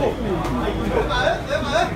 Để mà ế, để mà ế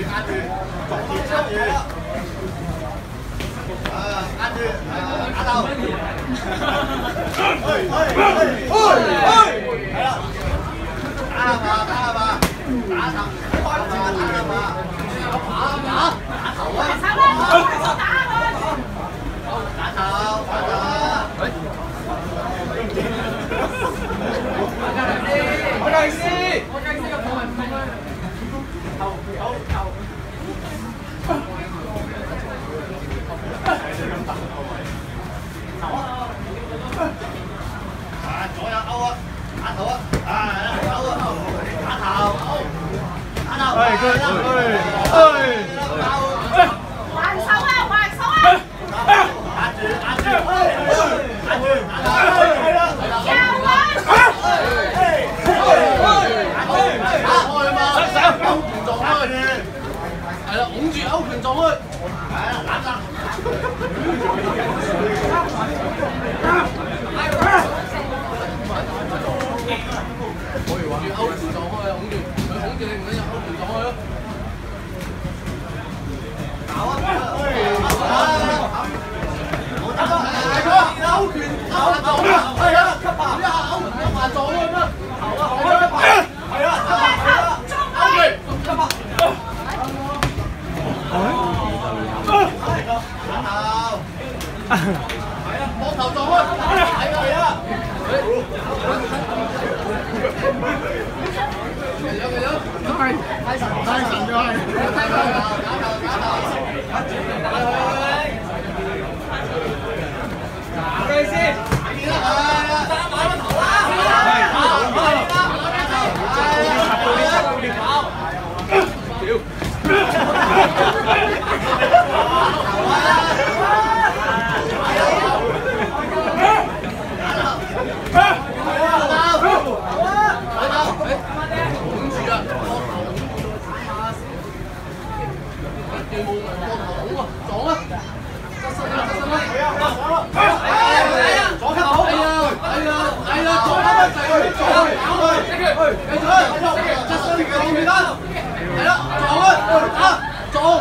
压住，压住！啊，压住！打斗！嘿，嘿，嘿，嘿！打了吧，打了吧，打斗！打了吧，打，打，打斗啊！诶各位诶膊頭撞開，係啊係啊。有未有？係，太神太神咗係。打球打球打球，打佢先。係啦。哎，主，你的红，了，走了，走。了。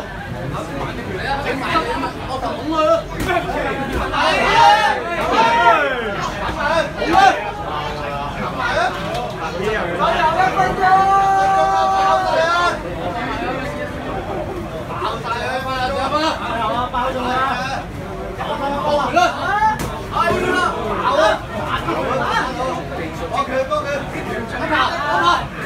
团长，快跑。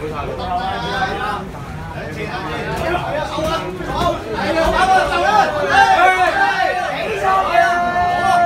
回答回答回答来请